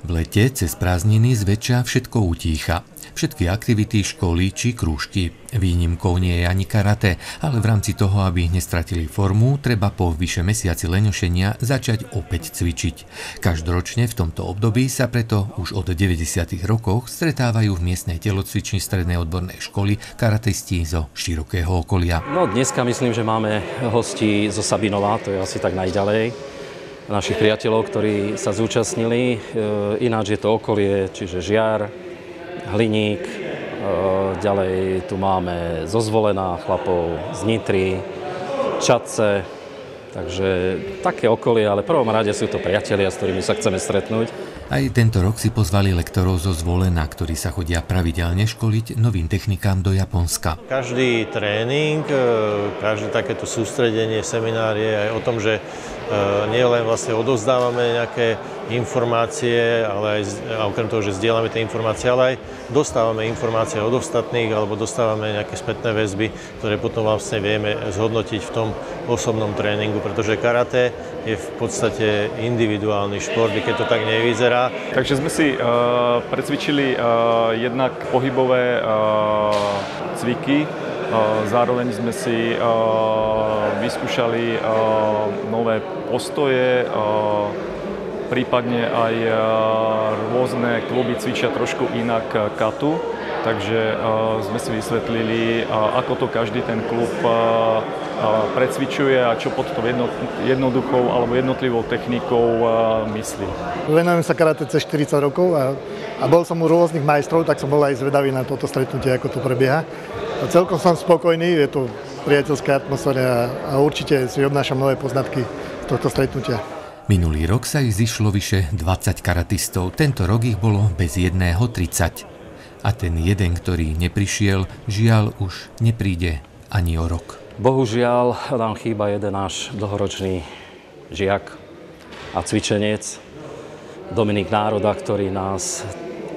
V lete cez prázdniny zväčša všetko utícha. Všetky aktivity, školy či krúžky. Výnimkou nie je ani karate, ale v rámci toho, aby nestratili formu, treba po vyše mesiaci leňošenia začať opäť cvičiť. Každoročne v tomto období sa preto už od 90. rokoch stretávajú v miestnej telocvični strednej odbornej školy karatisti zo širokého okolia. No dneska myslím, že máme hosti zo Sabinova, to je asi tak najďalej našich priateľov, ktorí sa zúčastnili. E, ináč je to okolie, čiže Žiar, Hliník, e, ďalej tu máme zo Zvolená chlapov, z Nitry, Čadce, takže také okolie, ale v prvom rade sú to priatelia, s ktorými sa chceme stretnúť. Aj tento rok si pozvali lektorov zo Zvolena, ktorí sa chodia pravidelne školiť novým technikám do Japonska. Každý tréning, e, každé takéto sústredenie, seminár je aj o tom, že nie len vlastne odovzdávame nejaké informácie, ale aj a okrem toho, že zdieľame tie informácie, ale aj dostávame informácie od ostatných alebo dostávame nejaké spätné väzby, ktoré potom vlastne vieme zhodnotiť v tom osobnom tréningu, pretože karate je v podstate individuálny šport, keď to tak nevyzerá, Takže sme si uh, precvičili uh, jednak pohybové uh, cviky, zároveň sme si uh, vyskúšali uh, nové postoje, prípadne aj rôzne kluby cvičia trošku inak katu takže sme si vysvetlili, ako to každý ten klub precvičuje a čo pod to jedno, jednoduchou alebo jednotlivou technikou myslí. Venujem sa karate cez 40 rokov a, a bol som u rôznych majstrov, tak som bol aj zvedavý na toto stretnutie, ako to prebieha. A celkom som spokojný, je to priateľská atmosféra a, určite si odnášam nové poznatky z tohto stretnutia. Minulý rok sa ich zišlo vyše 20 karatistov, tento rok ich bolo bez jedného 30 a ten jeden, ktorý neprišiel, žiaľ už nepríde ani o rok. Bohužiaľ nám chýba jeden náš dlhoročný žiak a cvičenec, Dominik Národa, ktorý nás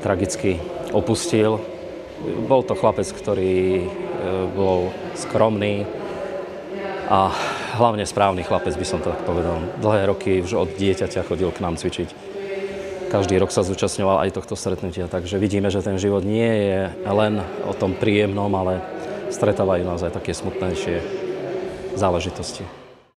tragicky opustil. Bol to chlapec, ktorý e, bol skromný a hlavne správny chlapec, by som to tak povedal. Dlhé roky už od dieťaťa chodil k nám cvičiť každý rok sa zúčastňoval aj tohto stretnutia, takže vidíme, že ten život nie je len o tom príjemnom, ale stretávajú nás aj také smutnejšie záležitosti.